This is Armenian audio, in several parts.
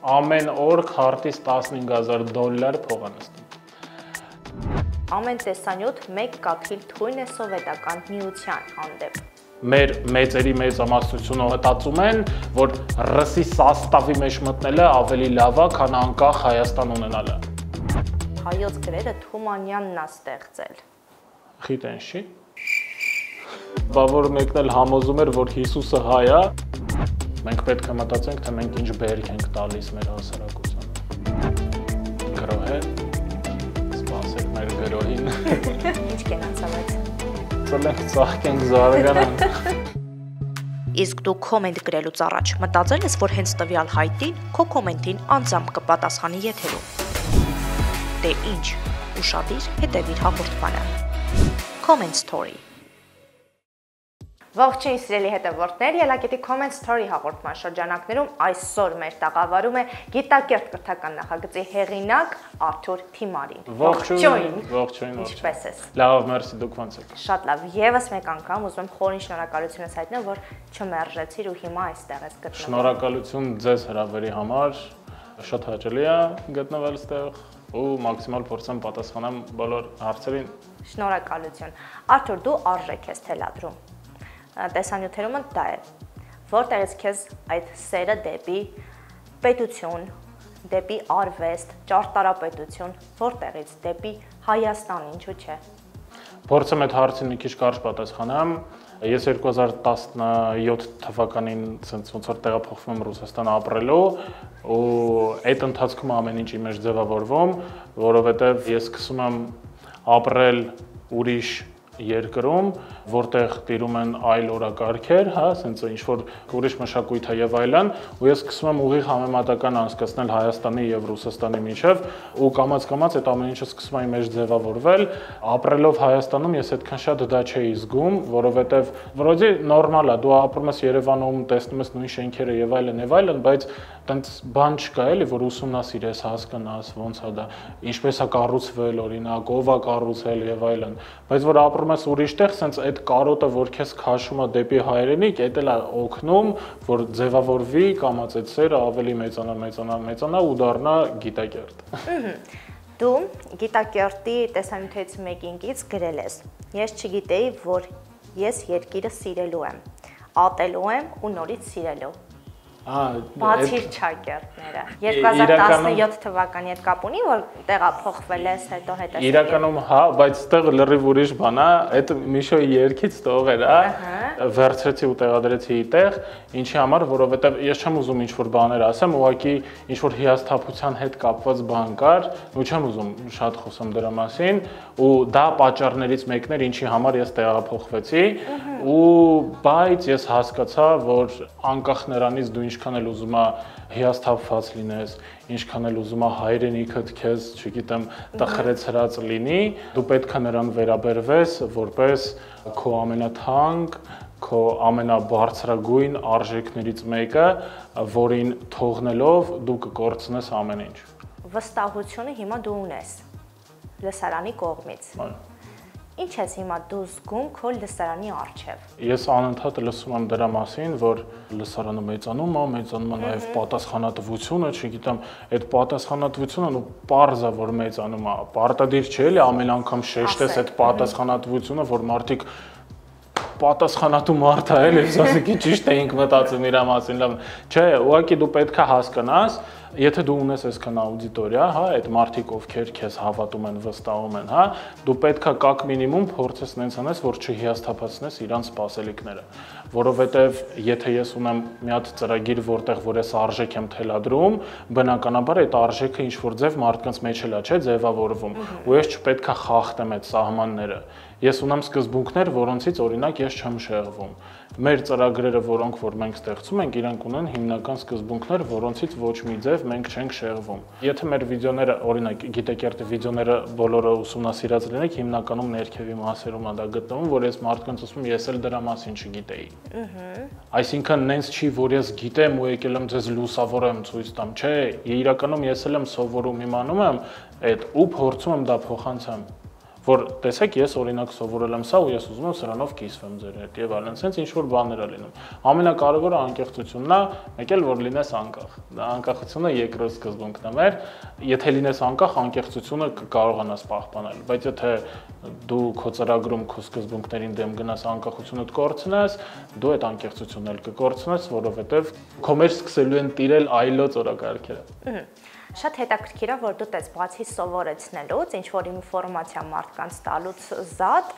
ամեն օր քարտից 15000 դոլար փող են ստում։ Ամեն տեսանյութ մեկ կաթիլ թույն է սովետական միության հանդեպ մեր մեծերի մեծամասնությունը մտածում են, որ ռսի սաստավի մեջ մտնելը ավելի լավ է, քան անկախ Հայաստան ունենալը։ Հայոց գրերը Թումանյանն է ստեղծել։ Խիտեն չի։ Բա որ մեկն էլ համոզում էր, որ Հիսուսը հայ է, մենք պետք է մտածենք, թե մենք ինչ բերք ենք տալիս մեր հասարակությանը։ Գրոհը սպասեք մեր գրոհին։ Ինչ կենացավ այդ ծլենք ծաղկենք զարգանանք։ Իսկ դու կոմենտ գրելուց առաջ մտածել ես, որ հենց տվյալ հայտին քո կոմենտին անձամբ կպատասխանի եթերում։ Դե ինչ, ուշադիր հետևիր հաղորդմանը։ Comment story Ողջույն սիրելի հետևորդներ, Ելակետի Comment Story հաղորդման շրջանակներում այսօր մեր տաղավարում է գիտակերտ կրթական նախագծի հեղինակ Արթուր Թիմարին։ Ողջույն։ Ողջույն։ Ինչպե՞ս ես։ Լավ, մերսի, դուք ո՞նց եք։ Շատ լավ։ Եվս մեկ անգամ ուզում եմ խորին շնորհակալությունս հայտնել, որ չմերժեցիր ու հիմա այստեղ ես գտնվում։ Շնորհակալություն ձեզ հրավերի համար։ Շատ հաճելի է գտնվել այստեղ ու մաքսիմալ փորձեմ պատասխանեմ բոլոր հարցերին։ Շնորհակալություն։ Արթուր, դու արժեք ես թելադրում տեսանյութերում դա է. Որտեղից քեզ այդ սերը դեպի պետություն, դեպի արվեստ, ճարտարապետություն, որտեղից դեպի Հայաստան, ինչու՞ չէ։ Փորձեմ այդ հարցին մի քիչ կարճ պատասխանեմ։ Ես 2017 թվականին ցենց ոնց որ տեղափոխվում եմ Ռուսաստան ապրելու ու այդ ընթացքում ամեն ինչ իմ մեջ ձևավորվում, որովհետև ես սկսում եմ ապրել ուրիշ երկրում, որտեղ տիրում են այլ օրակարգեր, հա, ասենց ինչ որ ուրիշ մշակույթ է եւ այլն, ու ես սկսում եմ ուղիղ համեմատական անցկացնել Հայաստանի եւ Ռուսաստանի միջև, ու կամած-կամած այդ ամեն ինչը սկսում է մեջ ձևավորվել, ապրելով Հայաստանում ես այդքան շատ դա չէի զգում, որովհետեւ վրոդի նորմալ է, դու ապրում ես Երևանում, տեսնում ես նույն շենքերը եւ այլն եւ այլն, բայց տենց բան չկա էլի, որ ուսումնասիրես, հասկանաս ոնց է դա, ինչպես է կառուցվել, օրինակ, ով է կառուցել եւ այլն, բայց որ ապրում ես ուրիշտեղ, սենց այդ կարոտը, որ քեզ քաշում է դեպի հայրենիք, դա էլ է օգնում, որ ձևավորվի կամած այդ սերը ավելի մեծանա, մեծանա, մեծանա ու դառնա գիտակերտ։ Դու գիտակերտի տեսանյութից մեկինքից գրել ես. Ես չգիտեի, որ ես երկիրը սիրելու եմ, ատելու եմ ու նորից սիրելու բացիր ճակերտները 2017 թվականի հետ կապ ունի որ տեղափոխվել ես հետո հետո Իրականում հա, բայց այդտեղ լրիվ ուրիշ բան է, այդ Միշոյի երկից տող էր, հա, վերցրեցի ու տեղադրեցի այդտեղ, ինչի համար, որովհետև ես չեմ ուզում ինչ որ բաներ ասեմ, ուղղակի ինչ որ հիասթափության հետ կապված բան կար, ու չեմ ուզում շատ խոսեմ դրա մասին, ու դա պատճառներից մեկն էր, ինչի համար ես տեղափոխվեցի, ու բայց ես հասկացա, որ անկախ նրանից դու ինչքան էլ ուզում ես հիասթափված լինես, ինչքան էլ ուզում ես հայրենիքդ քեզ, չգիտեմ, տխրեց հրած լինի, դու պետք է նրան վերաբերվես որպես քո ամենաթանկ, քո ամենաբարձրագույն արժեքներից մեկը, որին թողնելով դու կկորցնես ամեն ինչ։ Վստահությունը հիմա դու ունես լսարանի կողմից։ Այո Ինչ ես հիմա դու զգում քո լսարանի արչև։ Ես անընդհատ լսում եմ դրա մասին, որ լսարանը մեծանում է, մեծանում է նաև պատասխանատվությունը, չգիտեմ, այդ պատասխանատվությունը ու parza որ մեծանում է, պարտադիր չէ էլի ամեն անգամ շեշտես այդ պատասխանատվությունը, որ մարդիկ պատասխանատու մարդ է, էլի, ասեցի ճիշտ էինք մտածում իր մասին, լավ։ Չէ, ուղղակի դու պետքա հասկանաս, Եթե դու ունես այսքան աուդիտորիա, հա, այդ մարդիկ ովքեր քեզ հավատում են, վստահում են, հա, դու պետքա կակ մինիմում փորձես նենց անես, որ չհիասթափացնես իրանց սպասելիքները, որովհետև եթե ես ունեմ մի հատ ծրագիր, որտեղ որ ես արժեք եմ թելադրում, բնականաբար այդ արժեքը ինչ որ ձև մարդկանց մեջ էլա, չէ, ձևավորվում, ու ես չպետքա խախտեմ այդ սահմանները։ Ես ունեմ սկզբունքներ, որոնցից օրինակ ես չեմ շեղվում մեր ծրագրերը, որոնք որ մենք ստեղծում ենք, իրանք ունեն հիմնական սկզբունքներ, որոնցից ոչ մի ձև մենք չենք շեղվում։ Եթե մեր վիդեոները, օրինակ, գիտեկերտի վիդեոները բոլորը ուսումնասիրած լինեք, հիմնականում ներքևի մասերում է դա գտնվում, որ ես մարդկանց ասում ես էլ դրա մասին չգիտեի։ Ահա։ Այսինքն նենց չի, որ ես գիտեմ ու եկել եմ ձեզ լուսավորեմ ցույց տամ, չէ, իրականում ես էլ եմ սովորում իմանում եմ այդ ու փորձում եմ դա փոխանցեմ որ տեսեք ես օրինակ սովորել եմ սա ու ես ուզում եմ սրանով կիսվեմ ձեր հետ եւ այլն sense ինչ որ բաներ է լինում ամենակարևորը անկեղծությունն է մեկ էլ որ լինես անկախ դա անկախությունը երկրորդ սկզբունքն է մեր եթե լինես անկախ անկեղծությունը կարողանաս պահպանել բայց եթե դու քո ծրագրում քո սկզբունքներին դեմ գնաս անկախությունդ կորցնես դու այդ անկեղծությունն էլ կկորցնես որովհետեւ քո մեջ սկսելու են տիրել այլոց օրակարգերը Շատ հետաքրքիր է, որ դու տես բացի սովորեցնելուց, ինչ որ ինֆորմացիա մարդկանց տալուց զատ,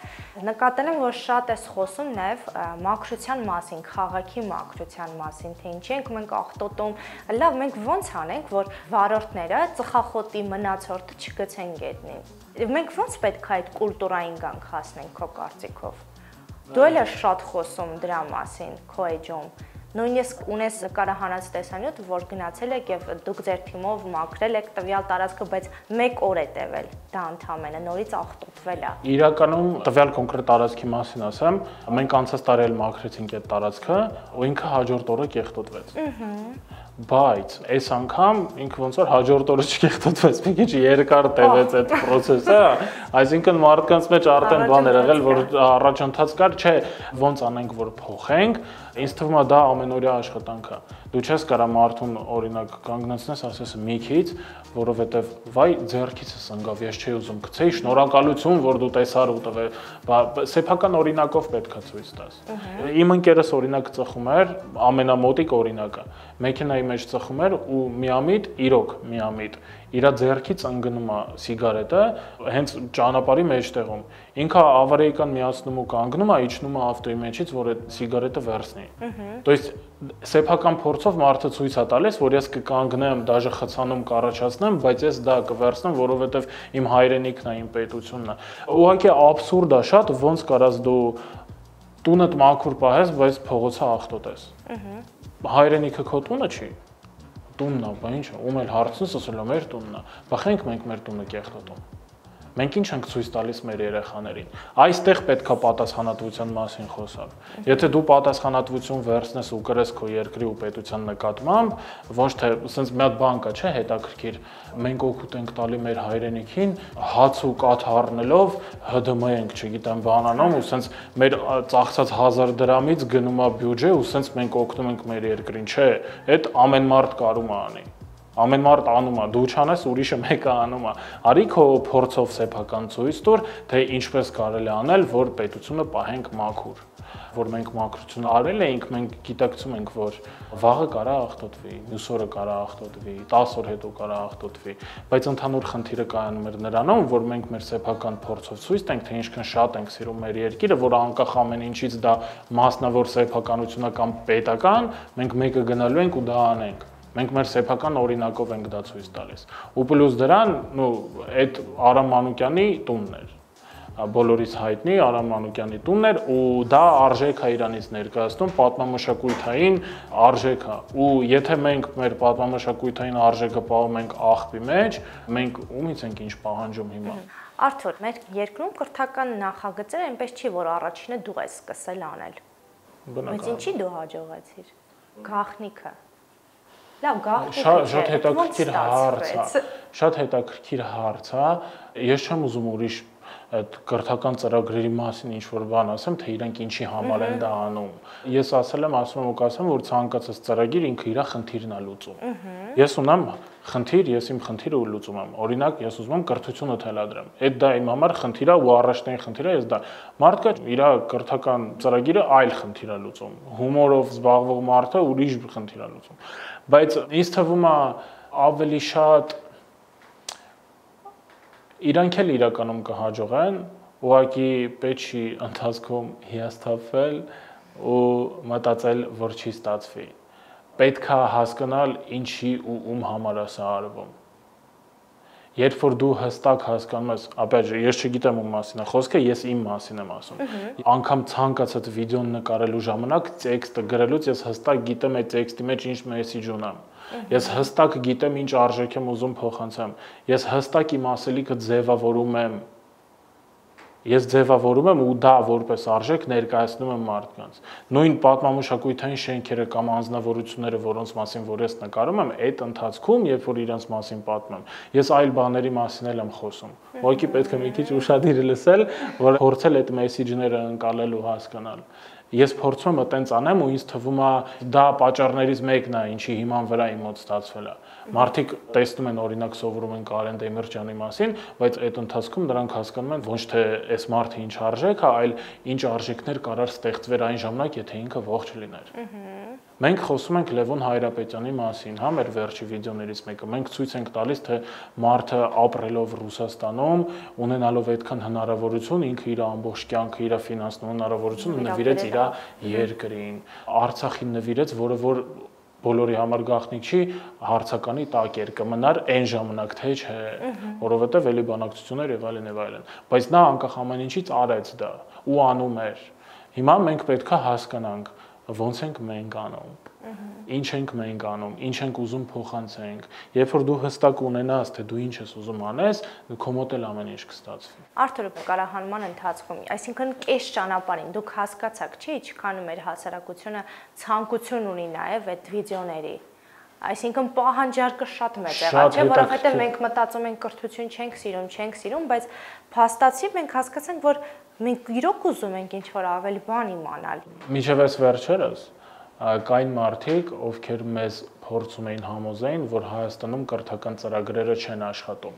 նկատել եմ, որ շատ ես խոսում նաև մակրության մասին, քաղաքի մակրության մասին, թե ինչի ենք մենք ախտոտում։ Լավ, մենք ո՞նց անենք, որ վարորդները ծխախոտի մնացորդը չգցեն գետնին։ Մենք ո՞նց պետք է այդ կուլտուրային գանք հասնենք քո կարծիքով։ Դու էլ ես շատ խոսում դրա մասին քո էջում նույնիսկ ունես նկարահանած տեսանյութ, որ գնացել եք եւ դուք ձեր թիմով մաքրել եք տվյալ տարածքը, բայց 1 օր է տևել։ Դա ընդհանրապես նորից աղտոտվել է։ Իրականում տվյալ կոնկրետ տարածքի մասին ասեմ, մենք անցած տարի էլ մաքրեցինք այդ տարածքը, ու ինքը հաջորդ օրը կեղտոտվեց։ Ահա բայց այս անգամ ինքը ոնց որ հաջորդ օրը չկեղտոտվեց, մի քիչ երկար տևեց այդ process-ը, այսինքն մարդկանց մեջ արդեն բան էր եղել, որ առաջընթաց կար, չէ, ոնց անենք, որ փոխենք, ինձ թվում է դա ամենօրյա աշխատանք է։ Դու չես կարա մարդուն օրինակ կանգնեցնես, ասես մի քիչ, որովհետև վայ ձեռքիցս ընկավ, ես չէի ուզում գցեի, շնորհակալություն, որ դու տեսար ու տվե, սեփական օրինակով պետքա ցույց տաս։ Իմ ընկերս օրինակ ծխում էր, ամենամոտիկ օրինակը։ Մեքենայի մեջ ծխում էր ու միամիտ, իրոք միամիտ իր ձեռքից ընկնում է սիգարետը հենց ճանապարհի մեջտեղում ինքը ավարիական միացնում ու կանգնում է իջնում է ավտոյի մեջից որ այդ սիգարետը վերցնի то есть սեփական փորձով մարդը ցույց է տալիս որ ես կկանգնեմ դաժե խցանում կառաջացնեմ բայց ես դա կվերցնեմ որովհետև իմ հայրենիքն է իմ պետությունն է ուղղակի абսուրդ է շատ ոնց կարաս դու տունդ մաքուր պահես բայց փողոցը ախտոտես հայրենիքը քո տունը չի տունն է, բա ինչ, ում էլ հարցնես, ասել է մեր տունն է։ Բախենք մենք մեր տունը կեղտոտում։ Մենք ինչ ենք ցույց տալիս մեր երեխաներին։ Այստեղ պետքա պատասխանատվության մասին խոսալ։ Եթե դու պատասխանատվություն վերցնես ու կրես քո երկրի ու պետության նկատմամբ, ոչ թե ասենց մի հատ բան կա, չէ, հետաքրքիր, մենք օգուտ ենք տալի մեր հայրենիքին հաց ու կաթ առնելով ՀԴՄ ենք, չգիտեմ, բանանում ու ասենց մեր ծախսած 1000 դրամից գնում է բյուջե ու ասենց մենք օգնում ենք մեր երկրին, չէ, այդ ամեն մարդ կարում է անի Ամեն մարդ անում է, դու չանես, ուրիշը մեկը անում է։ Արի քո փորձով սեփական ցույց տուր, թե ինչպես կարելի անել, որ պետությունը պահենք մաքուր որ մենք մակրություն արել էինք, մենք գիտակցում ենք, որ վաղը կարա ախտոտվի, մյուս օրը կարա ախտոտվի, 10 օր հետո կարա ախտոտվի, բայց ընդհանուր խնդիրը կայանում էր նրանում, որ մենք մեր սեփական փորձով ցույց տենք, թե ինչքան շատ ենք սիրում մեր երկիրը, որ անկախ ամեն ինչից դա մասնավոր սեփականությունը կամ պետական, մենք մեկը գնալու ենք ու դա անենք Մենք մեր սեփական օրինակով ենք դա ցույց տալիս։ Ու պլյուս դրան, նո, այդ Արամ Մանուկյանի տունն էր բոլորիս հայտնի Արամ Մանուկյանի տունն էր ու դա արժեք է իրանից ներկայացնում պատմամշակույթային արժեք է ու եթե մենք մեր պատմամշակույթային արժեքը պահում ենք աղբի մեջ մենք ումից ենք ինչ պահանջում հիմա Արթուր, մեր երկրում կրթական նախագծերը այնպես չի, որ առաջինը դու ես սկսել անել։ Բնական։ Բայց ինչի դու հաջողեցիր։ Գախնիկը Լավ, գաղտնիքը շատ շատ հետաքրքիր հարց է։ Շատ հետաքրքիր հարց է։ Ես չեմ ուզում ուրիշ այդ կրթական ծրագրերի մասին ինչ որ բան ասեմ, թե իրանք ինչի համար են դա անում։ Ես ասել եմ, ասում եմ ու կասեմ, որ ցանկացած ծրագիր ինքը իր խնդիրն է լուծում։ Ես ունեմ խնդիր, ես իմ խնդիրը ու լուծում եմ։ Օրինակ, ես ուզում եմ կրթությունը թելադրեմ։ Այդ դա իմ համար խնդիր է ու առաջնային խնդիր է, ես դա մարդկա իր կրթական ծրագիրը այլ խնդիր է լուծում։ Հումորով զբաղվող մարդը ուրիշ խնդիր է լուծում բայց ինձ թվում է ավելի շատ իրանք էլ իրականում կհաջողեն, ուղղակի պետք է ընթացքում հիասթափվել ու մտածել, որ չի ստացվի։ Պետքա հասկանալ ինչի ու ում համար է սա արվում։ Երբ որ դու հստակ հասկանում ես, ապա ես չգիտեմ ում մասին է խոսքը, ես իմ մասին եմ ասում։ Անկամ ցանկացած վիդեոն նկարելու ժամանակ տեքստը գրելուց ես հստակ գիտեմ այդ տեքստի մեջ ինչ մեսիջ ունեմ։ Ես հստակ գիտեմ ինչ արժեք եմ ուզում փոխանցեմ։ Ես հստակ իմ ասելիքը ձևավորում եմ ես ձևավորում եմ ու դա որպես արժեք ներկայացնում եմ մարդկանց։ Նույն պատմամշակութային շենքերը կամ անձնավորությունները, որոնց մասին որ ես նկարում եմ, այդ ընթացքում, երբ որ իրենց մասին պատմեմ, ես այլ բաների մասին էլ եմ խոսում։ Ուղղակի պետք է մի քիչ ուշադիր լսել, որ փորձել այդ մեսեջները ընկալել ու հասկանալ ես փորձում եմ այտենց անեմ ու ինձ թվում է դա պատճառներից մեկն է, ինչի հիման վրա իմ մոտ ստացվել է։ Մարդիկ տեսնում են օրինակ սովորում են Կարեն Դեմիրճյանի մասին, բայց այդ ընթացքում նրանք հասկանում են ոչ թե այս մարդը ինչ արժեք է, այլ ինչ արժեքներ կարար ստեղծվեր այն ժամանակ, եթե ինքը ողջ լիներ։ Մենք խոսում ենք Լևոն Հայրապետյանի մասին, հա, մեր վերջի վիդեոներից մեկը։ Մենք ցույց ենք տալիս, թե մարդը ապրելով Ռուսաստանում, ունենալով այդքան հնարավորություն, ինքը իր ամբողջ կյանքը, իր ֆինանսնու հնարավորությունը նվիրեց իր երկրին, Արցախին նվիրեց, որը որ բոլորի համար գաղտնիք չի, հարցականի տակ էր կմնար այն ժամանակ թե չէ, որովհետև էլի բանակցություններ եւ այլն եւ այլն։ Բայց նա անկախ ամեն ինչից արեց դա ու անում էր։ Հիմա մենք պետքա հասկանանք ոնց ենք մենք անում Ինչ ենք մենք անում, ինչ ենք ուզում փոխանցենք։ Երբ որ դու հստակ ունենաս, թե դու ինչ ես ուզում անես, քո մոտ էլ ամեն ինչ կստացվի։ Արթուրը կարահանման ընթացքում, այսինքն կես ճանապարհին դուք հասկացաք, չի, ինչքան մեր հասարակությունը ցանկություն ունի նաև այդ վիդեոների Այսինքն պահանջարկը շատ մեծ է, չէ՞, որովհետև մենք մտածում ենք կրթություն չենք սիրում, չենք սիրում, բայց փաստացի մենք հասկացանք, որ մենք իրոք ուզում ենք ինչ-որ ավելի բան իմանալ։ Միջև այս վերջերս կային մարդիկ, ովքեր մեզ փորձում էին համոզեին, որ Հայաստանում կրթական ծրագրերը չեն աշխատում։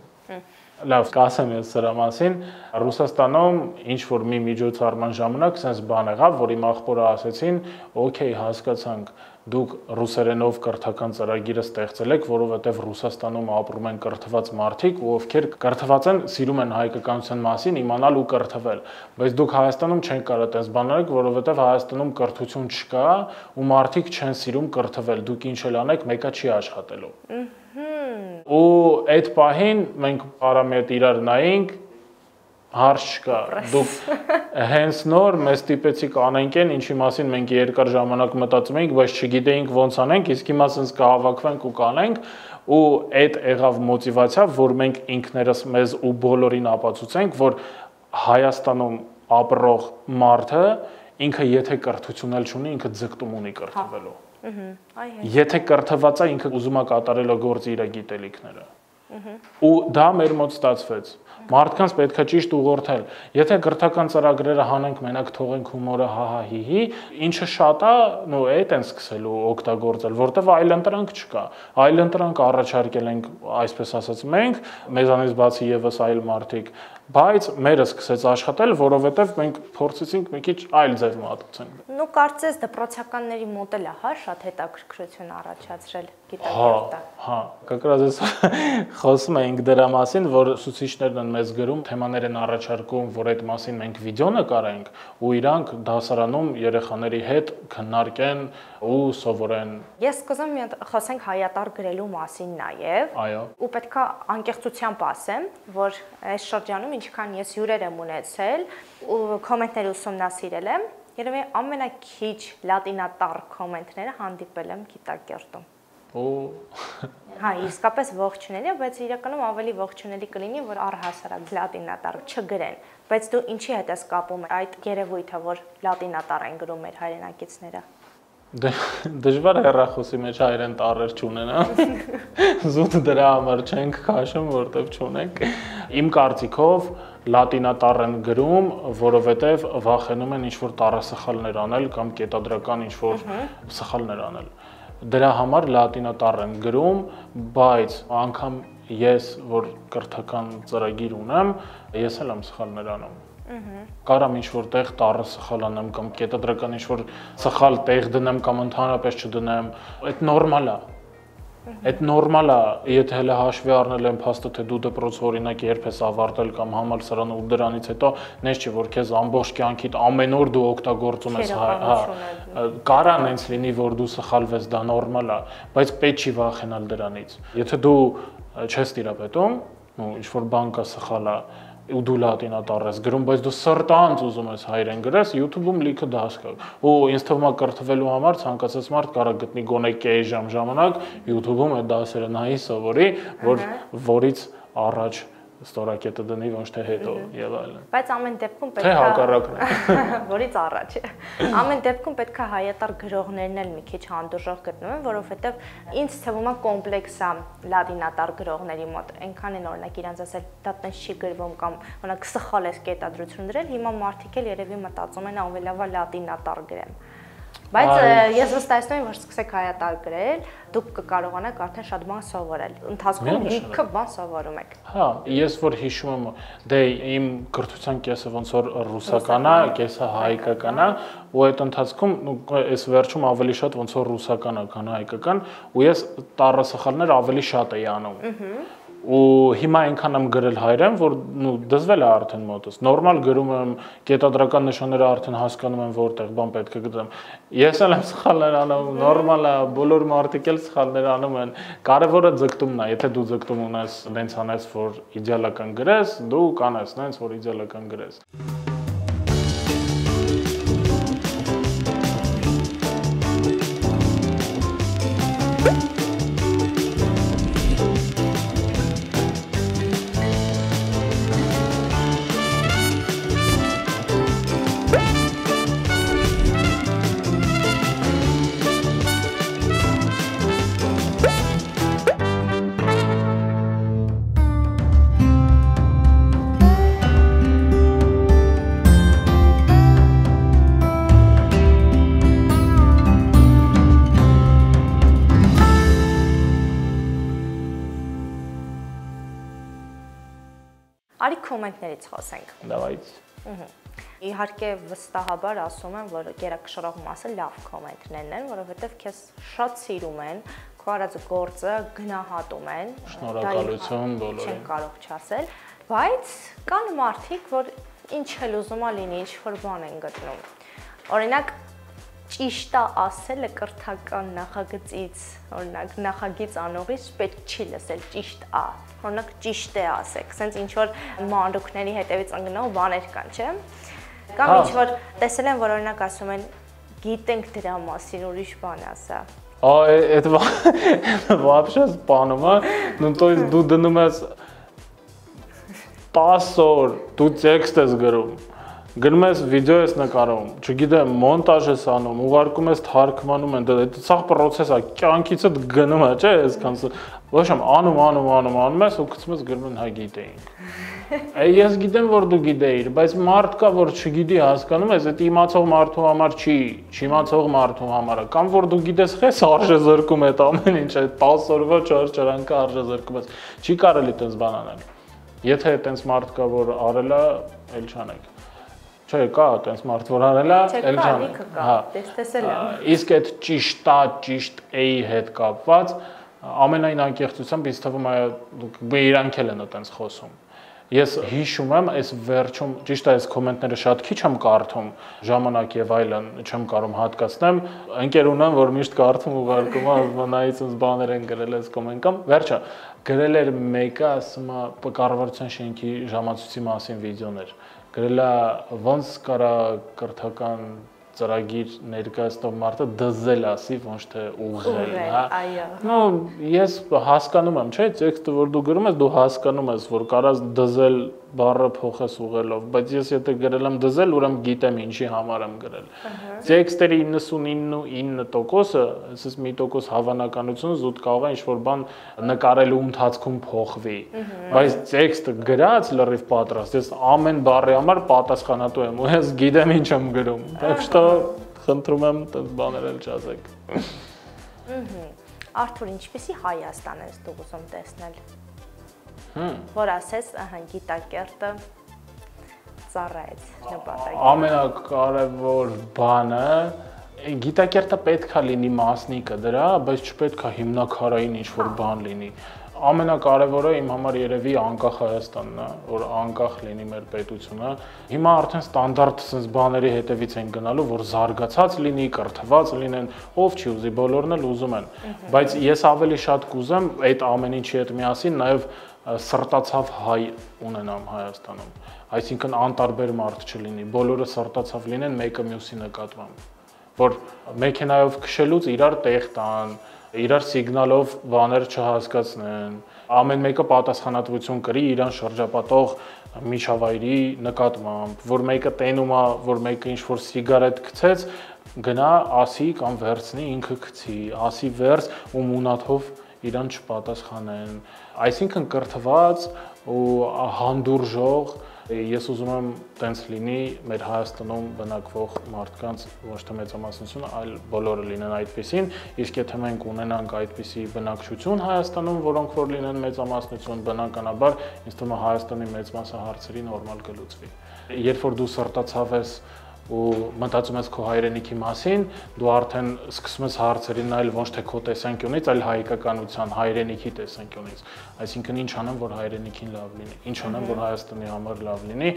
Լավ, կասեմ ես սրա մասին։ Ռուսաստանում ինչ որ մի միջոցառման ժամանակ sense բան եղավ, որ իմ աղբորը ասեցին, «Okay, հասկացանք, դուք ռուսերենով կրթական ծրագիրը ստեղծել եք, որովհետև Ռուսաստանում ապրում են կրթված մարդիկ, ու ովքեր կրթված են, սիրում են հայկականության մասին իմանալ ու կրթվել, բայց դուք Հայաստանում չեն կարող այդպես բան արեք, որովհետև Հայաստանում կրթություն չկա ու մարդիկ չեն սիրում կրթվել, դուք ինչ էլ անեք, մեկը չի աշխատելու։ Ու այդ պահին մենք արամետ իրար նայինք, հարց չկա։ Դուք հենց նոր մեզ տիպեցիք անենք են, ինչի մասին մենք երկար ժամանակ մտածում էինք, բայց չգիտեինք ոնց անենք, իսկ հիմա ասենց կհավաքվենք ու կանենք ու այդ եղավ մոտիվացիա, որ մենք ինքներս մեզ ու բոլորին ապացուցենք, որ Հայաստանում ապրող մարդը ինքը եթե կրթություն չունի, ինքը ձգտում ունի կրթվելու։ հա։ Եթե կրթված է, ինքը ուզում է կատարել գործ իր գիտելիքները։ Ու դա մեր մոտ ստացվեց։ Մարդկանց պետքա ճիշտ ուղղորդել։ Եթե գրթական ծրագրերը հանենք մենակ թողենք հումորը հահա հիհի, ինչը շատ է, նո այդ են սկսելու օգտագործել, որտեվ այլ ընտրանք չկա։ Այլ ընտրանք առաջարկել ենք, այսպես ասած, մենք, մեզանից բացի եւս այլ մարդիկ, բայց մերը սկսեց աշխատել, որովհետև մենք փորձեցինք մի քիչ այլ ձև մատուցենք։ Ну կարծես դպրոցականների մոդելը հա շատ հետաքրքրություն առաջացրել գիտակերտը։ Հա, հա, կակրած ես խոսում էինք դրա մասին, որ ուսուցիչներն են մեզ գրում, թեմաներ են առաջարկում, որ այդ մասին մենք վիդեո նկարենք ու իրանք դասարանում երեխաների հետ քննարկեն ու սովորեն։ Ես կուզեմ մի հատ խոսենք հայատար գրելու մասին նաև։ Այո։ Ու պետքա անկեղծությամբ ասեմ, որ այս շրջանում ինչքան ես հյուրեր եմ ունեցել ու կոմենտներ ուսումնասիրել եմ, երևի ամենակիչ լատինատար կոմենտները հանդիպել եմ գիտակերտում։ Ու Հա, իսկապես ողջունելի բայց իրականում ավելի ողջունելի կլինի, որ առհասարակ լատինատար չգրեն։ Բայց դու ինչի հետ ես կապում այդ երևույթը, որ լատինատար են գրում մեր հայրենակիցները։ դժվար է հեռախոսի մեջ հայերեն տառեր չունենա։ Զուտ դրա համար չենք քաշում, որտեվ չունենք։ Իմ կարծիքով լատինատառ են գրում, որովհետև վախենում են ինչ-որ տառասխալներ անել կամ կետադրական ինչ-որ սխալներ անել դրա համար լատինոտառ եմ գրում, բայց անգամ ես, որ կրթական ծրագիր ունեմ, ես էլ եմ սխալներ անում։ Կարամ ինչ որ տեղ տառը սխալ անեմ կամ կետադրական ինչ որ սխալ տեղ դնեմ կամ ընդհանրապես չդնեմ, այդ նորմալ է։ Այդ նորմալ է, եթե հələ հաշվի առնել են փաստը, թե դու դպրոց օրինակ երբ ես ավարտել կամ համալսարան ու դրանից հետո նես չի որ քեզ ամբողջ կյանքիդ ամեն օր դու օգտագործում ես, հա, հա կարան հենց լինի, որ դու սխալվես, դա նորմալ է, բայց պետք չի վախենալ դրանից։ Եթե դու չես տիրապետում, ու ինչ որ բան կա սխալ է, ու դու լատինատառ ես գրում, բայց դու սրտանց ուզում ես հայերեն գրես, YouTube-ում լիքը դաս կա։ Ու ինձ թվում է կրթվելու համար ցանկացած մարդ կարող գտնի գոնե կես ժամ ժամանակ YouTube-ում այդ դասերը նայի սովորի, որ որից առաջ ստորակետը դնի ոչ թե հետո եւ այլն։ Բայց ամեն դեպքում Թե պետք է հակառակն է։ որից առաջ։ Ամեն դեպքում պետք է հայատար գրողներն էլ մի քիչ հանդուրժող գտնվեն, որովհետև ինձ թվում է կոմպլեքս է լատինատար գրողների մոտ։ Այնքան են օրինակ իրանց ասել դա տենց չի գրվում կամ օրինակ սխալ է կետադրություն դրել, հիմա մարդիկ էլ երևի մտածում են ավելավա լատինատար գրեմ։ Բայց ես վստահեցնում եմ, որ սկսեք հայատար գրել, դուք կկարողանաք արդեն շատ բան սովորել։ Ընթացքում լիքը բան սովորում եք։ Հա, ես որ հիշում եմ, դե իմ կրթության կեսը ոնց որ ռուսական է, կեսը հայկական է, ու այդ ընթացքում այս վերջում ավելի շատ ոնց որ ռուսական է, քան հայկական, ու ես տառը սխալներ ավելի շատ էի անում։ Ահա ու հիմա այնքան եմ գրել հայերեն, որ նու դզվել է արդեն մոտս։ Նորմալ գրում եմ, կետադրական նշանները արդեն հասկանում եմ որտեղ բան պետք է գտնեմ։ Ես էլ եմ սխալներ անում, նորմալ է, բոլոր մարդիկ էլ սխալներ անում են։ Կարևորը ձգտումն է, եթե դու ձգտում ունես, նենց անես, որ իդեալական գրես, դու կանես նենց, որ իդեալական գրես։ Արի մոմենտներից խոսենք։ Դավայից։ Ուհ։ Իհարկե վստահաբար ասում եմ, որ գերակշռող մասը լավ կոմենտներն են, որովհետև քեզ շատ սիրում են, քո արած գործը գնահատում են։ Շնորհակալություն բոլորին։ Չեմ կարող չասել, բայց կան մարդիկ, որ ինչ էլ ուզում է լինի, ինչ որ բան են գտնում։ Օրինակ ճիշտը ասելը կրթական նախագծից, օրինակ նախագիծ անողից պետք չի լսել ճիշտ ա, օրինակ ճիշտ է ասեք, սենց ինչ որ մանրուքների հետևից ընկնող բաներ կան, չէ՞։ Կամ հա։ ինչ որ տեսել են, որ օրինակ ասում են գիտենք դրա մասին ուրիշ բան ասա։ А это вообще спанума. Ну то есть դու դնում ես 10 օր դու տեքստ ես գրում գնում ես վիդեո ես նկարում, չգիտեմ, մոնտաժ ես անում, ուղարկում ես թարգմանում են, դա սա process է, կյանքիցդ գնում է, չէ՞, այսքան ոչամ անում, անում, անում, անում ես ու գցում ես գրում հա գիտեինք։ ես գիտեմ, որ դու գիտեիր, բայց մարդ կա, որ չգիտի, հասկանում ես, այդ իմացող մարդու համար չի, չիմացող մարդու համար է, կամ որ դու գիտես, խես արժե զրկում այդ ամեն ինչ, այդ 10 օրվա չարչարանքը արժե զրկում ես։ Չի կարելի տես բան անել։ Եթե այտենց մարդ կա, որ արել է, էլ չանեք։ Չէ, կա այտենց մարդ, որ արել է, Չէ, էլ կա, Հա։ տես տեսել եմ։ Իսկ այդ ճիշտա, ճիշտ A-ի հետ կապված ամենայն անկեղծությամբ ինձ թվում է իրանք էլ են այտենց խոսում։ Ես հիշում եմ, այս վերջում ճիշտ է, այս կոմենտները շատ քիչ եմ կարդում, ժամանակ եւ այլն չեմ կարող հատկացնեմ։ Ընկեր ունեմ, որ միշտ կարդում ուղարկում, նայից ինձ բաներ են գրել այս կոմենտկամ։ Վերջը գրել էր մեկը, ասում է կառավարության շենքի ժամացույցի մասին վիդեոներ։ Գրել է ոնց կարա կրթական ծրագիր ներկայացնող մարդը դզել ասի, ոչ թե ուղղել, հա։ այո։ Ну, ես հասկանում եմ, չէ՞, տեքստը որ դու գրում ես, դու հասկանում ես, որ կարաս դզել բառը փոխես ուղղելով, բայց ես եթե գրել եմ դզել, ուրեմն գիտեմ ինչի համար եմ գրել։ Տեքստերի 99.9%-ը, այսպես մի տոկոս հավանականություն զուտ կարող է ինչ-որ բան նկարելու ընթացքում փոխվի։ Բայց տեքստը գրած լրիվ պատրաստ, ես ամեն բառի համար պատասխանատու եմ, ու ես գիտեմ ինչ եմ գրում։ Так что խնդրում եմ, այդ բաներ էլ չասեք։ Արթուր, ինչպեսի Հայաստան ես դու ուզում տեսնել։ Հմ։ Որ ասես, ահա գիտակերտը ծառայեց նպատակին։ ամենակարևոր բանը գիտակերտը պետքա լինի մասնիկը դրա, բայց չպետքա հիմնակարային ինչ-որ բան լինի։ Ամենակարևորը իմ համար երևի անկախ Հայաստանն է, որ անկախ լինի մեր պետությունը։ Հիմա արդեն ստանդարտ sense բաների հետևից են գնալու, որ զարգացած լինի, կրթված լինեն, ով չի ուզի, բոլորն էլ ուզում են։ Բայց ես ավելի շատ կուզեմ այդ ամեն ինչի հետ միասին նաև սրտացավ հայ ունենամ Հայաստանում։ Այսինքն անտարբեր մարդ չլինի, բոլորը սրտացավ լինեն մեկը մյուսի նկատմամբ որ մեքենայով քշելուց իրար տեղ տան, իրար սիգնալով բաներ չհասկացնեն, ամեն մեկը պատասխանատվություն կրի իրան շրջապատող միջավայրի նկատմամբ, որ մեկը տենում է, որ մեկը ինչ որ սիգարետ գցեց, գնա ասի կամ վերցնի ինքը գցի, ասի վերց ու մունաթով իրան չպատասխանեն։ Այսինքն կրթված ու հանդուրժող Ես ուզում եմ տենց լինի մեր Հայաստանում բնակվող մարդկանց ոչ թե մեծամասնությունը, այլ բոլորը լինեն այդպեսին, իսկ եթե մենք ունենանք այդպիսի բնակչություն Հայաստանում, որոնք որ լինեն մեծամասնություն, բնականաբար ինձ թվում է Հայաստանի մեծ մասը հարցերի նորմալ կլուծվի։ Երբ որ դու սրտացավ ես ու մտածում ես քո հայրենիքի մասին, դու արդեն սկսում ես հարցերին նայել ոչ թե քո տեսանկյունից, այլ հայկականության, հայրենիքի տեսանկյունից։ Այսինքն ինչ անեմ, որ հայրենիքին լավ լինի, ինչ անեմ, որ Հայաստանի համար լավ լինի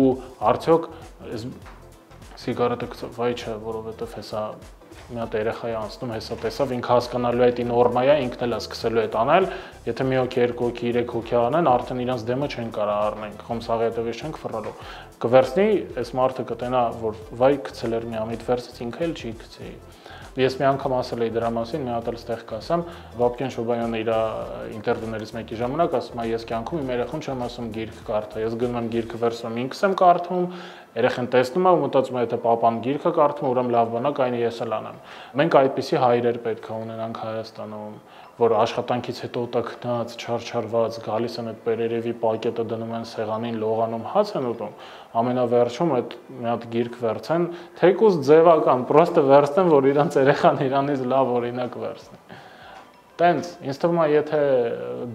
ու արդյոք այս սիգարետը վայ չէ, որովհետև հեսա մի հատ երեխայի անցնում, հեսա տեսավ, ինքը հասկանալու է դա նորմա է, ինքն էլ է սկսելու այդ անել, եթե մի հոգի, երկու հոգի, երեք հոգի անեն, արդեն իրանց դեմը չեն կարող առնենք, խոմսաղի հետևից չենք ֆռալու կվերցնի, այս մարդը կտենա, որ վայ գցել էր մի ամիտ վերցից, ինքը էլ չի գցի։ Ես մի անգամ ասել էի դրա մասին, մի հատ էլ ստեղ կասեմ, Վապկեն Շոբայանը իր ինտերվյուներից մեկի ժամանակ ասում է, ես կյանքում իմ երեխուն չեմ ասում գիրք կարդա, ես գնում եմ գիրքը վերցնում, ինքս եմ կարդում, երեխան տեսնում է ու մտածում է, եթե papan գիրքը կարդում, ուրեմն լավ բանա, կայնի ես էլ անեմ։ Մենք այդպիսի հայրեր պետք է ունենանք Հայաստանում, որ աշխատանքից հետո տակնած, չարչարված գալիս են այդ պերերևի պակետը դնում են սեղանին, լողանում հաց են ուտում, ամենավերջում այդ մի հատ գիրք վերցեն, թեկուզ ձևական, պրոստը վերցնեն, որ իրանց երեխան իրանից լավ օրինակ վերցնի։ Տենց, ինձ թվում է, եթե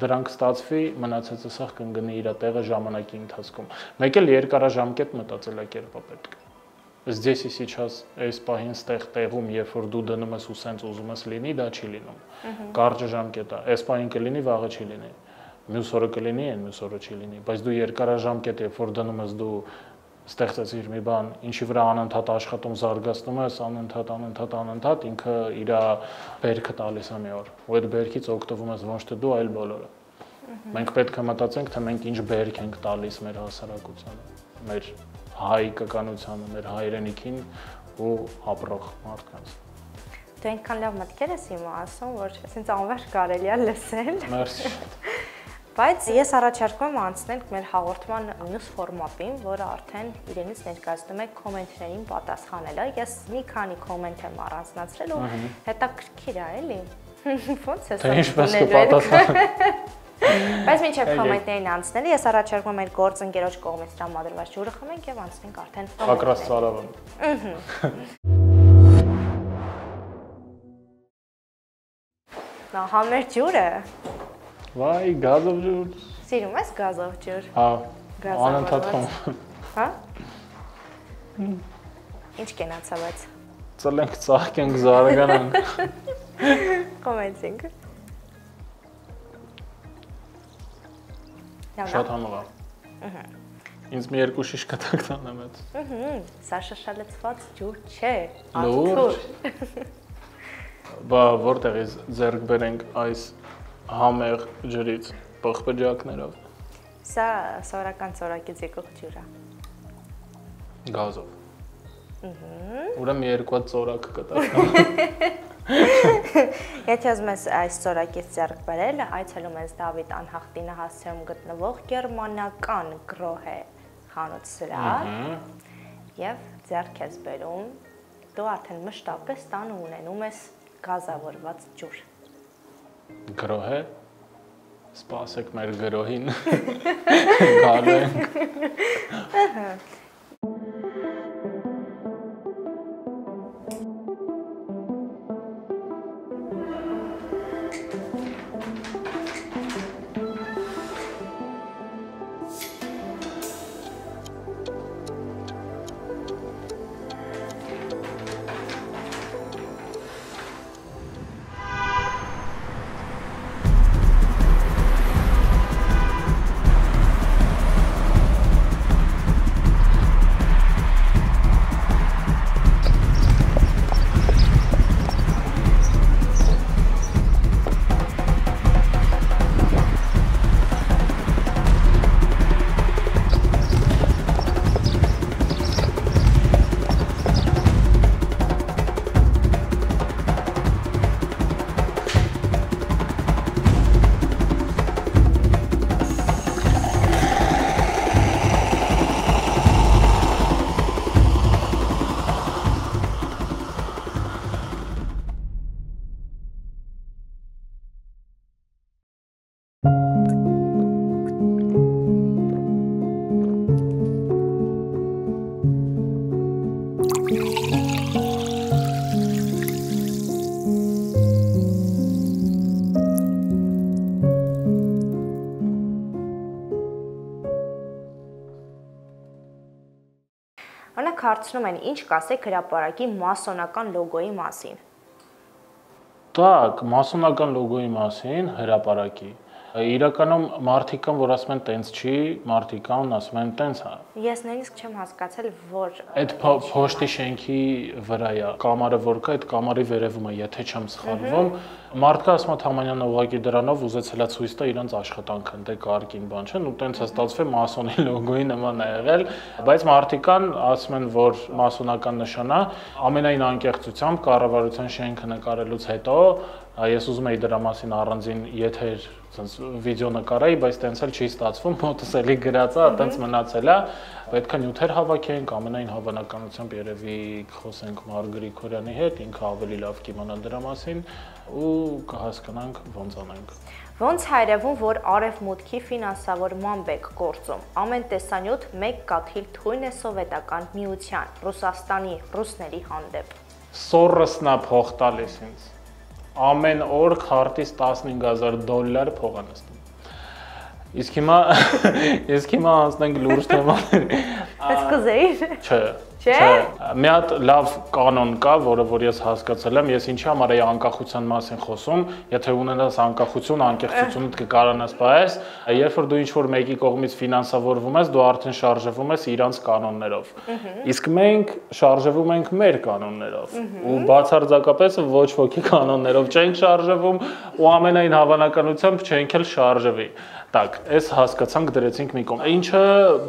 դրանք ստացվի, մնացածը սա կընկնի իր տեղը ժամանակի ընթացքում։ Մեկ էլ երկարաժամկետ մտածելակերպ է պետք здесь и сейчас այս պահին ստեղ տեղում, երբ որ դու դնում ես ու սենց ուզում ես լինի, դա չի լինում։ Կարճ ժամկետ է, այս պահին կլինի, վաղը չի լինի։ Մյուս օրը կլինի, այն մյուս օրը չի լինի, բայց դու երկարաժամկետ, երբ որ դնում ես դու ստեղծեցիր մի բան, ինչի վրա անընդհատ աշխատում զարգացնում ես, անընդհատ, անընդհատ, անընդհատ ինքը իր բերքը տալիս է մի օր։ Ու այդ բերքից օգտվում ես ոչ թե դու, այլ բոլորը։ Մենք պետք է մտածենք, թե մենք ինչ բերք ենք տալիս մեր հասարակությանը, մեր հայկականությանը, մեր հայրենիքին ու ապրող մարդկանց։ Դու այնքան լավ մտքեր ես հիմա ասում, որ ասենց անվերջ կարելի է լսել։ Մերսի։ Բայց ես առաջարկում եմ անցնենք մեր հաղորդման մյուս ֆորմատին, որը արդեն իրենից ներկայացնում է կոմենտներին պատասխանելը։ Ես մի քանի կոմենտ եմ առանձնացրել ու հետաքրքիր է, էլի։ Ոնց է սա։ ինչպես կպատասխան։ Բայց մինչև կոմենտներին անցնելը ես առաջարկում եմ գործընկերոջ կողմից տրամադրված ջուրը խմենք եւ անցնենք արդեն Ակրաս ծարավն։ Նա համեր ջուրը։ Վայ, գազով ջուր։ Սիրում ես գազով ջուր։ Հա։ Գազավորված։ Անընդհատ խմում։ Հա։ Ինչ կենացա բայց։ Ծլենք, ծաղկենք, զարգանանք։ Կոմենտինգ։ Շատ համեղ է։ Ինձ մի երկու շիշ կտակ տանեմ այդ։ Ահա, սա շշալեցված ջուր չէ։ Լուրջ։ Բա որտեղից ձեռք բերենք այս համեղ ջրից պղպջակներով, Սա սովորական ծորակից եկող ջուր է։ գազով։ Ուրեմն երկու ծորակ կտակ։ Եթե ուզում ես այս ծորակից ձեռք բերել, այցելում ես Դավիթ Անհախտինը հասցեում գտնվող գերմանական գրոհե խանութ սրահ եւ ձեռք ես բերում, դու արդեն մշտապես տանը ունենում ես գազավորված ջուր։ Գրոհ է։ Սպասեք մեր գրոհին։ Գալու ենք։ Մեկ հարցնում են, ինչ կասեք հրապարակի մասոնական լոգոյի մասին։ Так, մասոնական լոգոյի մասին հրապարակի Իրականում մարդիկ կան, որ ասում են տենց չի, մարդիկ կան, ասում են տենց է։ Ես նույնիսկ չեմ հասկացել, որ այդ փոշտի շենքի վրա է, կամարը որ կա, այդ կամարի վերևում է, եթե չեմ սխալվում։ Մարդկա ասում է Թամանյանը ուղակի դրանով ուզեցել է ցույց տա իրենց աշխատանքը, դե կարգին բան չէ, ու տենց է ստացվել մասոնի լոգոյի նման է եղել, բայց մարդիկ կան, ասում են, որ մասոնական նշանա ամենայն անկեղծությամբ կառավարության շենքը նկարելուց հետո ես ուզում եի դրա մասին առանձին եթեր ցենց վիդեո նկարայի, բայց տենց էլ չի ստացվում, մոտս էլի գրածա, տենց մնացել է։ Պետք է նյութեր հավաքենք, ամենայն հավանականությամբ երևի խոսենք Մարգ Գրիգորյանի հետ, ինքը ավելի լավ կիմանա դրա մասին ու կհասկանանք ոնց անենք։ Ոնց հայրևում, որ արևմուտքի ֆինանսավորմամբ եք գործում։ Ամեն տեսանյութ մեկ կաթիլ թույն է սովետական միության, Ռուսաստանի, ռուսների հանդեպ։ Սորոսնա փող տալիս ինձ ամեն օր քարտից 15000 դոլար փող է նստում։ Իսկ հիմա իսկ հիմա անցնենք լուրջ թեմաների։ Ես կուզեի։ Չէ, Չէ։ Մի հատ լավ կանոն կա, որը որ ես հասկացել եմ, ես ինչի համար էի անկախության մասին խոսում, եթե ունենաս անկախություն, անկեղծությունդ կկարանաս պահես, երբ որ դու ինչ որ մեկի կողմից ֆինանսավորվում ես, դու արդեն շարժվում ես իրանց կանոններով։ Իսկ մենք շարժվում ենք մեր կանոններով։ Ու բացարձակապես ոչ ոքի կանոններով չենք շարժվում ու ամենայն հավանականությամբ չենք էլ շարժվի։ Так, այս հասկացանք դրեցինք մի կողմ։ Ինչը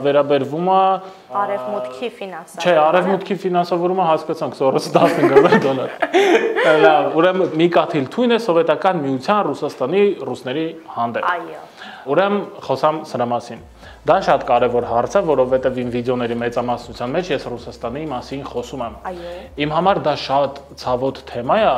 վերաբերվում է արևմուտքի ֆինանսավորումը։ Չէ, արևմուտքի ֆինանսավորումը հասկացանք, սորս 15000 դոլար։ Լավ, ուրեմն մի կաթիլ թույն է սովետական միության Ռուսաստանի ռուսների հանդեպ։ Այո։ Ուրեմն խոսամ սրա մասին։ Դա շատ կարևոր հարց է, որովհետև իմ վիդեոների մեծամասնության մեջ ես Ռուսաստանի մասին խոսում եմ։ Այո։ Իմ համար դա շատ ցավոտ թեմա է,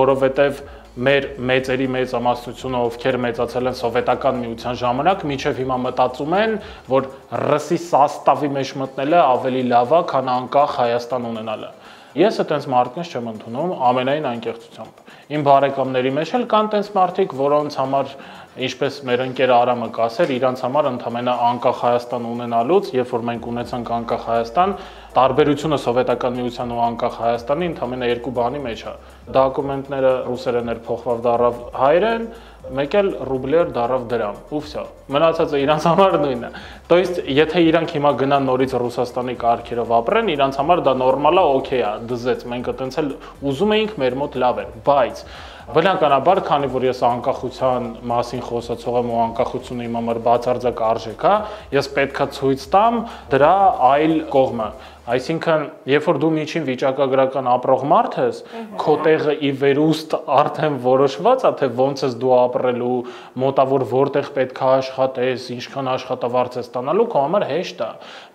որովհետև մեր մեծերի մեծամասնությունը, ովքեր մեծացել են սովետական միության ժամանակ, միջև հիմա մտածում են, որ ռսի սաստավի մեջ մտնելը ավելի լավ է, քան անկախ Հայաստան ունենալը։ Ես այտենց մարդկանց չեմ ընդունում ամենայն անկեղծությամբ։ Իմ բարեկամների մեջ էլ կան այտենց մարդիկ, որոնց համար Ինչպես մեր ընկեր Արամը կասեր, իրանց համար ընդհանրապես անկախ Հայաստան ունենալուց, երբ որ մենք ունեցանք անկախ Հայաստան, տարբերությունը սովետական միության ու անկախ Հայաստանի ընդհանրապես երկու բանի մեջ է։ Դոկումենտները ռուսերեն էր փոխված դարավ հայերեն, մեկ էլ ռուբլեր դարավ դրամ ու վсё մնացածը իրանց համար նույնն է то есть եթե իրանք հիմա գնան նորից ռուսաստանի կարգերով ապրեն իրանց համար դա նորմալ է օքեյ է դզեց մենք այտենց էլ ուզում էինք մեր մոտ լավ էր բայց Բնականաբար, քանի որ ես անկախության մասին խոսացող եմ ու անկախությունը իմ համար բացարձակ արժեք է, ես պետքա ցույց տամ դրա այլ կողմը։ Այսինքն, երբ որ դու միջին վիճակագրական ապրող մարդ ես, քո տեղը ի վերուստ արդեն որոշված է, թե ոնց ես դու ապրելու, մոտավոր որտեղ պետք է աշխատես, ինչքան աշխատավարձ ես ստանալու, քո համար հեշտ է,